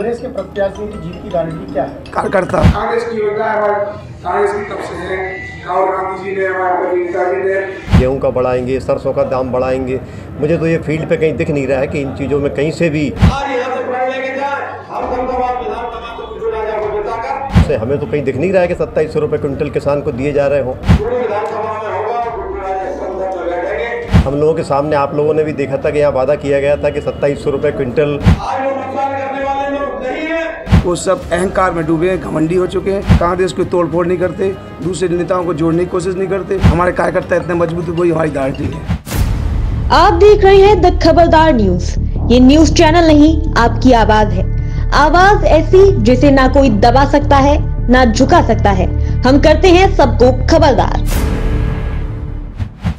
कांग्रेस के प्रत्याशियों की जीत की गारंटी क्या है? कार्यकर्ता। कांग्रेस की योजना हमारे। कांग्रेस की तब से है। राहुल गांधी जी ने हमारे मोदी नेताजी ने गेहूँ का बढ़ाएँगे सरसों का दाम बढ़ाएँगे। मुझे तो ये फ़ील्ड पे कहीं दिख नहीं रहा है कि इन चीज़ों में कहीं से भी से प्रण लेके जाए। हम तो कहीं दिख नहीं रहा है कि सत्ताईस सौ रुपये क्विंटल किसान को दिए जा रहे हों। पूरी विधानसभा में होगा कुछ राजा संसद में बैठेंगे हम लोगों के सामने आप लोगों ने भी देखा था कि यहाँ वादा किया गया था कि सत्ताईस सौ रुपये क्विंटल आज वो मतदान करने वाले लोग नहीं है वो सब अहंकार में डूबे हैं, घमंडी हो चुके हैं। कांग्रेस को तोड़ फोड़ नहीं करते, दूसरे नेताओं को जोड़ने की कोशिश नहीं करते। हमारे कार्यकर्ता इतने मज़बूत वही हमारी गारंटी है। आप देख रहे हैं द खबरदार न्यूज़ ये न्यूज़ चैनल नहीं, आपकी आवाज़ है। आवाज़ ऐसी जिसे ना कोई दबा सकता है, ना झुका सकता है। हम करते हैं सबको खबरदार।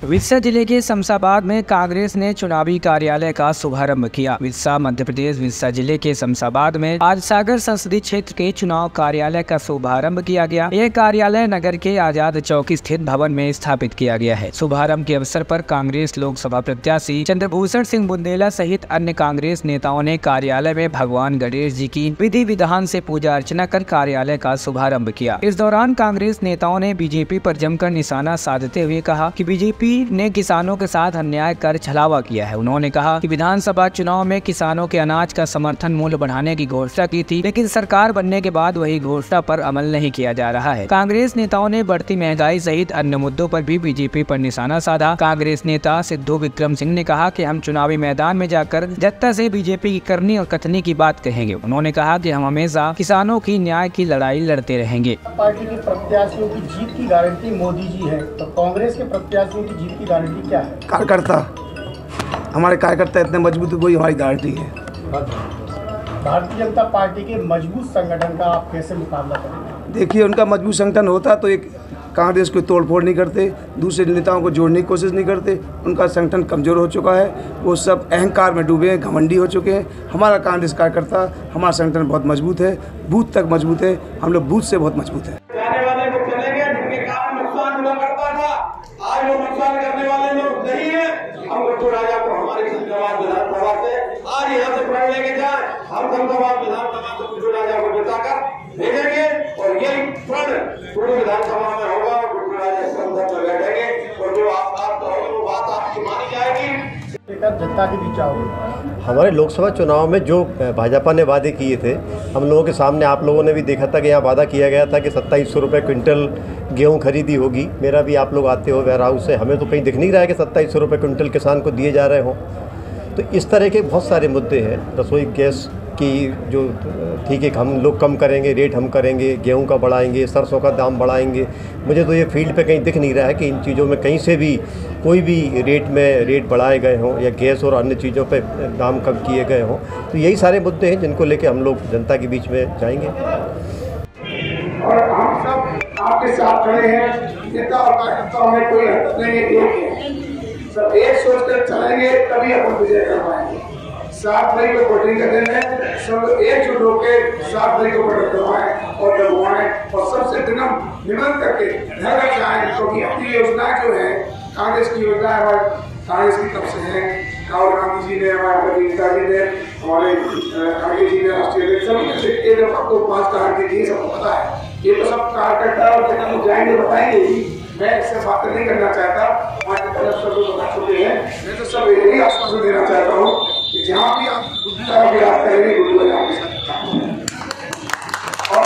विदिशा ज़िले के शमशाबाद में कांग्रेस ने चुनावी कार्यालय का शुभारंभ किया। विदिशा, मध्य प्रदेश विदिशा ज़िले के शमशाबाद में आज सागर संसदीय क्षेत्र के चुनाव कार्यालय का शुभारंभ किया गया। यह कार्यालय नगर के आज़ाद चौक स्थित भवन में स्थापित किया गया है। शुभारंभ के अवसर पर कांग्रेस लोकसभा प्रत्याशी चंद्रभूषण सिंह बुंदेला सहित अन्य कांग्रेस नेताओं ने कार्यालय में भगवान गणेश जी की विधि विधान से पूजा अर्चना कर कार्यालय का शुभारंभ किया। इस दौरान कांग्रेस नेताओं ने बीजेपी पर जमकर निशाना साधते हुए कहा कि बीजेपी ने किसानों के साथ अन्याय कर छलावा किया है। उन्होंने कहा कि विधानसभा चुनाव में किसानों के अनाज का समर्थन मूल्य बढ़ाने की घोषणा की थी, लेकिन सरकार बनने के बाद वही घोषणा पर अमल नहीं किया जा रहा है। कांग्रेस नेताओं ने बढ़ती महँगाई सहित अन्य मुद्दों पर भी बीजेपी पर निशाना साधा। कांग्रेस नेता सिद्धू विक्रम सिंह ने कहा कि हम चुनावी मैदान में जाकर जनता से बीजेपी की करनी और कथनी की बात कहेंगे। उन्होंने कहा कि हम हमेशा किसानों की न्याय की लड़ाई लड़ते रहेंगे। पार्टी के प्रत्याशियों की जीत की गारंटी मोदी जी है तो कांग्रेस के प्रत्याशियों की जीत की गारंटी क्या है? कार्यकर्ता हमारे कार्यकर्ता इतने मज़बूत वही हमारी गारंटी है। भारतीय जनता पार्टी के मज़बूत संगठन का आप कैसे मुकाबला करेंगे? देखिए उनका मज़बूत संगठन होता तो एक कांग्रेस को तोड़फोड़ नहीं करते दूसरे नेताओं को जोड़ने की कोशिश नहीं करते। उनका संगठन कमज़ोर हो चुका है वो सब अहंकार में डूबे हैं घमंडी हो चुके हैं। हमारा कांग्रेस कार्यकर्ता हमारा संगठन बहुत मज़बूत है बूथ तक मज़बूत है हम लोग बूथ से बहुत मज़बूत है जाने वाले लोग चलेंगे जिनके कारण नुकसान हुआ करता था आज वो नुकसान करने वाले लोग नहीं है हम बच्चों राजा को हमारे धनबाद विधानसभा से आज यहाँ से प्रण लेके जाए। हम धनबाद विधानसभा से बच्चों राजा को जिताकर भेजेंगे और यही प्रण पूरी विधानसभा में होगा और बच्चों राजा संसद में बैठेंगे। लेकर जनता के बीच आओगे? हमारे लोकसभा चुनाव में जो भाजपा ने वादे किए थे, हम लोगों के सामने आप लोगों ने भी देखा था कि यहाँ वादा किया गया था कि सत्ताईस सौ रुपये क्विंटल गेहूँ खरीदी होगी। मेरा भी आप लोग आते हो वेयर हाउस से, हमें तो कहीं दिख नहीं रहा है कि सत्ताईस सौ रुपये क्विंटल किसान को दिए जा रहे हों। तो इस तरह के बहुत सारे मुद्दे हैं, रसोई गैस की जो, ठीक है, हम लोग कम करेंगे रेट हम करेंगे, गेहूँ का बढ़ाएँगे, सरसों का दाम बढ़ाएँगे। मुझे तो ये फ़ील्ड पे कहीं दिख नहीं रहा है कि इन चीज़ों में कहीं से भी कोई भी रेट में रेट बढ़ाए गए हों या गैस और अन्य चीज़ों पे दाम कम किए गए हों। तो यही सारे मुद्दे हैं जिनको लेके हम लोग जनता के बीच में जाएँगे। और हम सब आपके साथ खड़े हैं। नेता और कार्यकर्ताओं में कोई हद नहीं है। सब एक सोच चलेंगे, तभी अपन विजय कर पाएँगे। सात मई को वोटिंग का दिन है। सब एकजुट होकर सात मई को वोट करवाएँ और डलवाएँ और सबसे निगम निमन करके घर जाएँ, क्योंकि अपनी योजना जो है, कांग्रेस की योजना है, हमारे कांग्रेस की तब से है। राहुल गांधी जी ने, हमारे मोदी नेताजी ने, हमारे खड़गे जी ने राष्ट्रीय अध्यक्ष सब एक दफ़ा तो पाँच कार्ड दिए सबको पता है। ये तो सब कार्यकर्ता और नेता लोग जाएँगे, बताएँगे ही। मैं इससे बात नहीं करना चाहता। हमारे तरफ़ सब लोग बता चुके हैं। मैं तो सब यही आश्वासन देना चाहता हूँ। कि जहाँ भी आप गुड्डू का विराट करेंगे गुड्डू का आपके और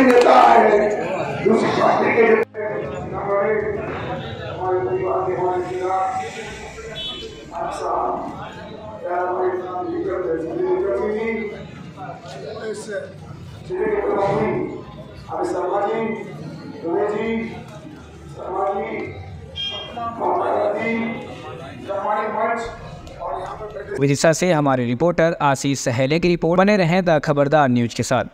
नेता हैं, जो परिवार के हमारे जिला आप साहब यार हमारे नाम विक्रम है ज़िले विक्रम जी इस ज़िले के प्रभावी अभी शर्मा जी दुबे जी शर्मा जी ममता जी हमारे मंच और यहाँ पर बैठे विदिशा से हमारे रिपोर्टर आशीष सहेले की रिपोर्ट। बने रहें द खबरदार न्यूज़ के साथ।